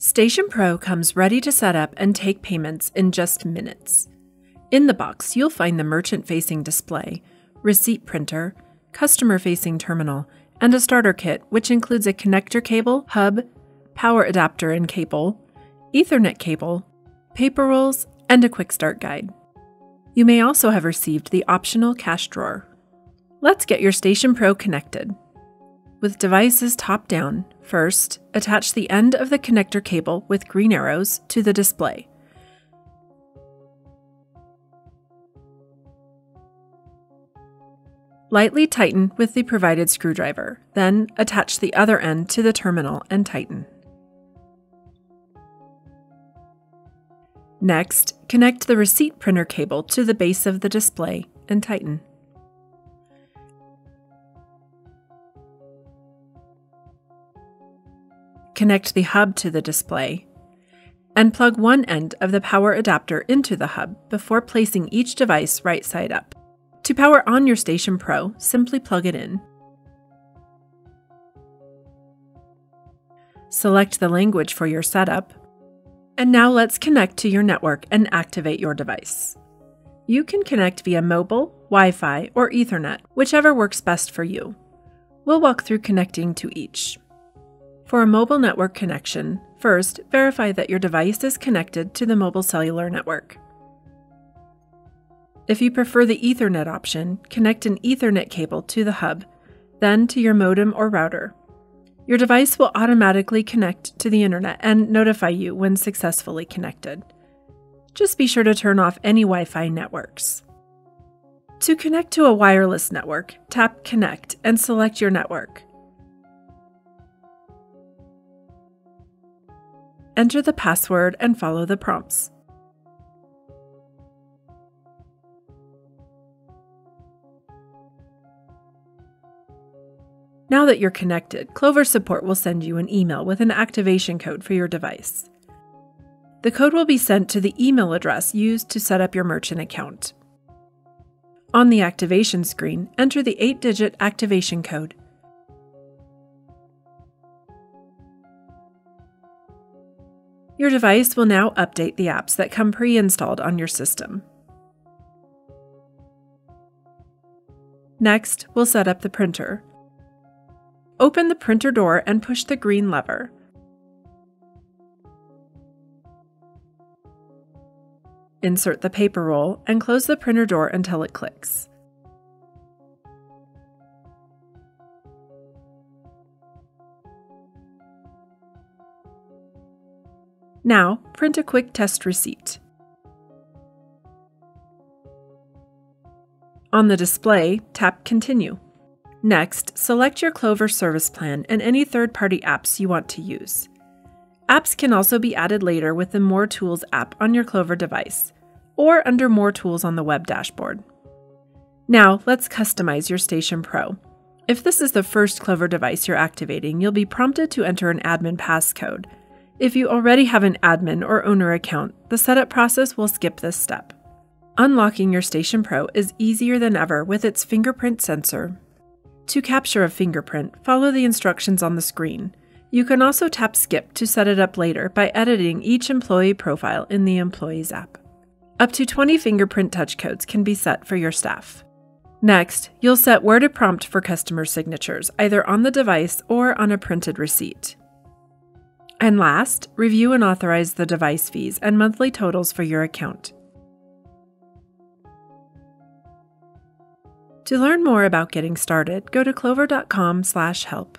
Station Pro comes ready to set up and take payments in just minutes. In the box, you'll find the merchant facing display, receipt printer, customer facing terminal, and a starter kit, which includes a connector cable, hub, power adapter and cable, Ethernet cable, paper rolls, and a quick start guide. You may also have received the optional cash drawer. Let's get your Station Pro connected. With devices top down, first, attach the end of the connector cable with green arrows to the display. Lightly tighten with the provided screwdriver, then attach the other end to the terminal and tighten. Next, connect the receipt printer cable to the base of the display and tighten. Connect the hub to the display and plug one end of the power adapter into the hub before placing each device right side up. To power on your Station Pro, simply plug it in. Select the language for your setup. And now let's connect to your network and activate your device. You can connect via mobile, Wi Fi, or Ethernet, whichever works best for you. We'll walk through connecting to each. For a mobile network connection, first verify that your device is connected to the mobile cellular network. If you prefer the Ethernet option, connect an Ethernet cable to the hub, then to your modem or router. Your device will automatically connect to the internet and notify you when successfully connected. Just be sure to turn off any Wi Fi networks. To connect to a wireless network, tap Connect and select your network. Enter the password and follow the prompts. Now that you're connected, Clover Support will send you an email with an activation code for your device. The code will be sent to the email address used to set up your merchant account. On the activation screen, enter the 8 digit activation code. Your device will now update the apps that come pre installed on your system. Next, we'll set up the printer. Open the printer door and push the green lever. Insert the paper roll and close the printer door until it clicks. Now, print a quick test receipt. On the display, tap Continue. Next, select your Clover service plan and any third party apps you want to use. Apps can also be added later with the More Tools app on your Clover device, or under More Tools on the web dashboard. Now, let's customize your Station Pro. If this is the first Clover device you're activating, you'll be prompted to enter an admin passcode. If you already have an admin or owner account, the setup process will skip this step. Unlocking your Station Pro is easier than ever with its fingerprint sensor, to capture a fingerprint, follow the instructions on the screen. You can also tap Skip to set it up later by editing each employee profile in the Employees app. Up to 20 fingerprint touch codes can be set for your staff. Next, you'll set where to prompt for customer signatures, either on the device or on a printed receipt. And last, review and authorize the device fees and monthly totals for your account. To learn more about getting started, go to clover.com/help.